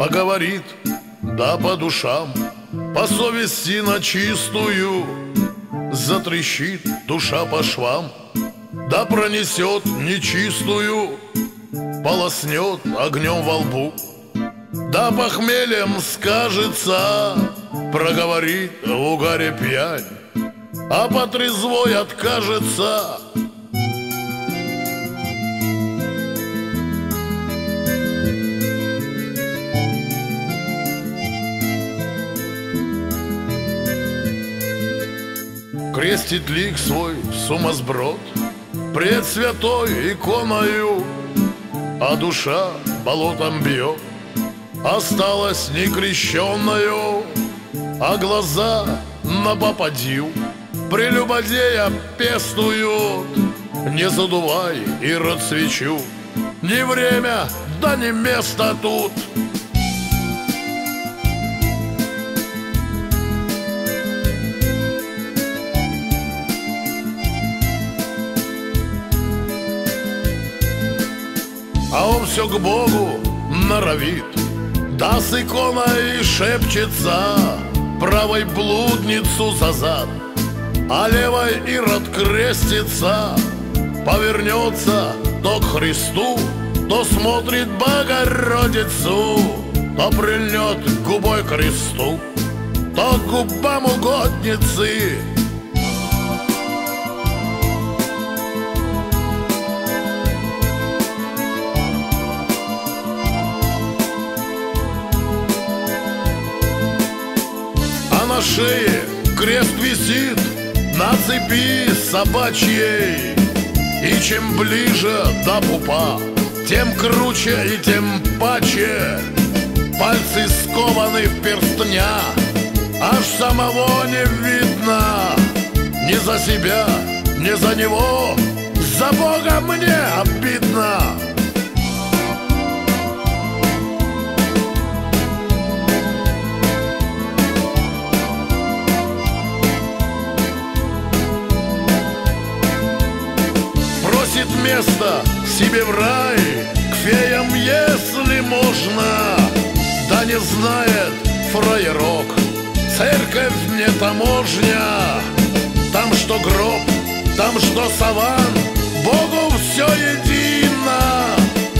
Поговорит, да по душам По совести на чистую Затрещит душа по швам Да пронесет нечистую Полоснет огнем во лбу. Да похмельем скажется Проговорит в угаре пьянь А потрезвой откажется Крестит лик свой сумасброд Пред святой иконою А душа болотом бьет. Осталась некрещенную А глаза на попадью Прелюбодея пестуют Не задувай и свечу Не время, да не место тут А он все к Богу норовит. Да с иконой шепчется Правой блудницу за зад А левой Ирод крестится Повернется то к Христу То смотрит Богородицу То прильнет губой к кресту То к губам угодницы на шее крест висит на цепи собачьей. И чем ближе до пупа, тем круче и тем паче. Пальцы скованы в перстня, аж самого не видно. Ни за себя, ни за него, за Бога мне обидно место себе в рай. К феям, если можно Да не знает фраерок. Церковь не таможня Там что гроб, там что саван. Богу все едино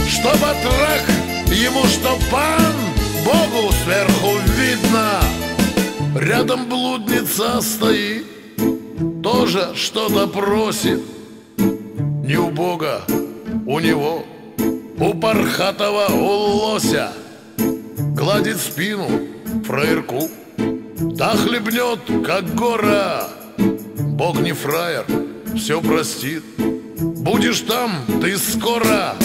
Что батрак, ему что пан Богу сверху видно. Рядом блудница стоит Тоже что-то просит не у Бога, у него, у Пархатова, у Лося Гладит спину фраерку, да хлебнет, как гора. Бог не фраер, все простит. Будешь там ты скоро